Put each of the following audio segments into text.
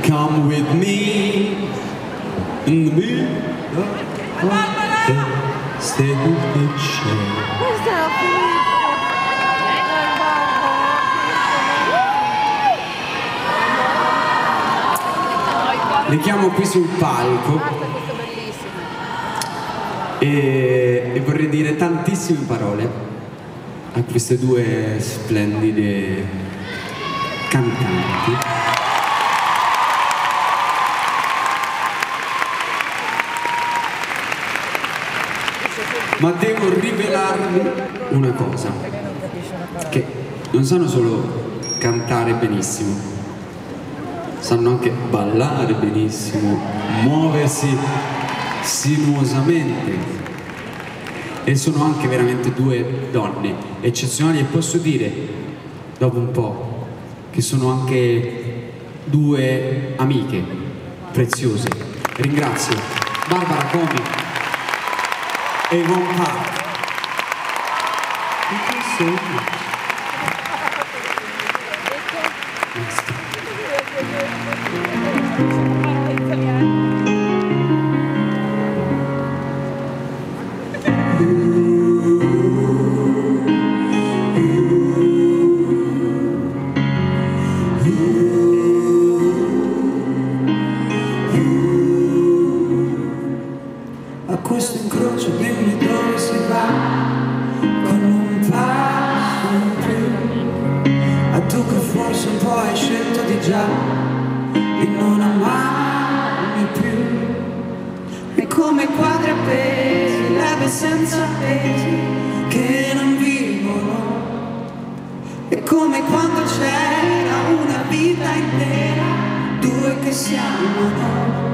Come with me. In the middle. Of the station. Li chiamo qui sul palco. E, e vorrei dire tantissime parole a queste due splendide cantanti. Ma devo rivelarvi una cosa, che non sanno solo cantare benissimo, sanno anche ballare benissimo, muoversi sinuosamente e sono anche veramente due donne eccezionali e posso dire dopo un po' che sono anche due amiche preziose. Ringrazio Barbara Comi e Yvonne Park. A già Di non amarmi più. E come quadri appesi Leve senza pesi Che non vivono. E come quando c'era una vita intera Due che siamo noi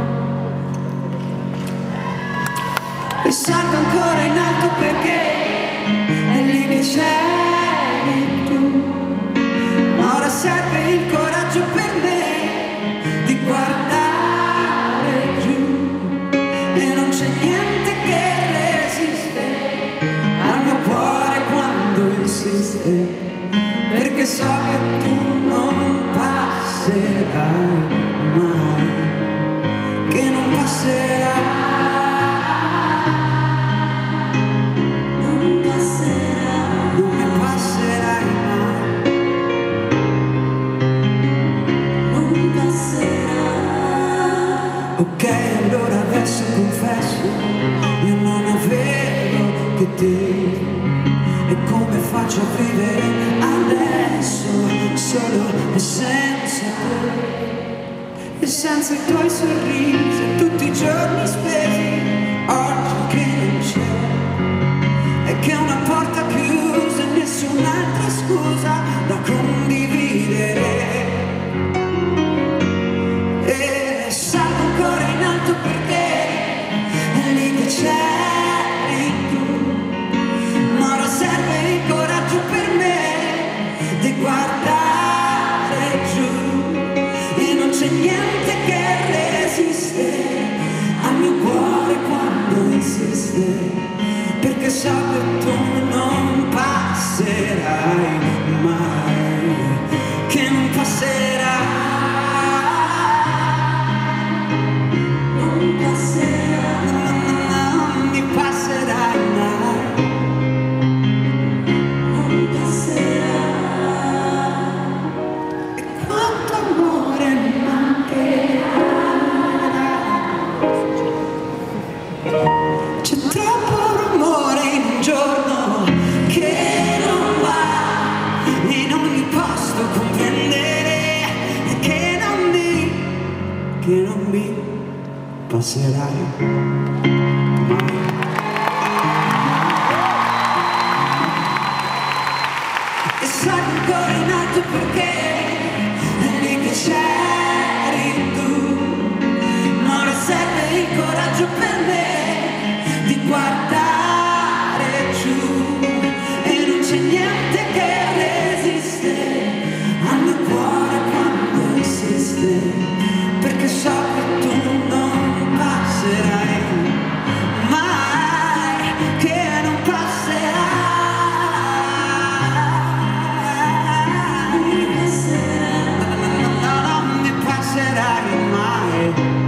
e salgo ancora in alto perché è lì che c'eri insiste perché so che tu non passerai mai che non passerai non passerai, non mi passerai mai, come faccio a vivere adesso, solo e senza e senza i tuoi sorrisi, tutti i giorni spesi, che day.